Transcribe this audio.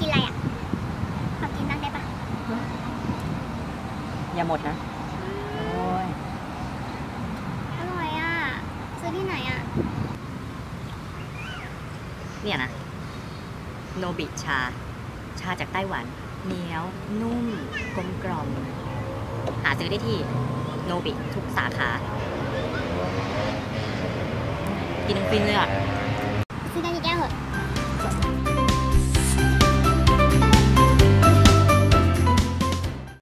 กินอะไรอะขอกินบ้างได้ปะอย่าหมดนะ โอ้ย อร่อยอะ ซื้อที่ไหนอะ เนี่ยนะ โนบิชา ชาจากไต้หวัน เหนียว นุ่ม กลมกล่อม หาซื้อได้ที่ โนบิทุกสาขา กินฟินเลยอะ